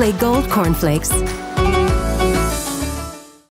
Play Gold Cornflakes.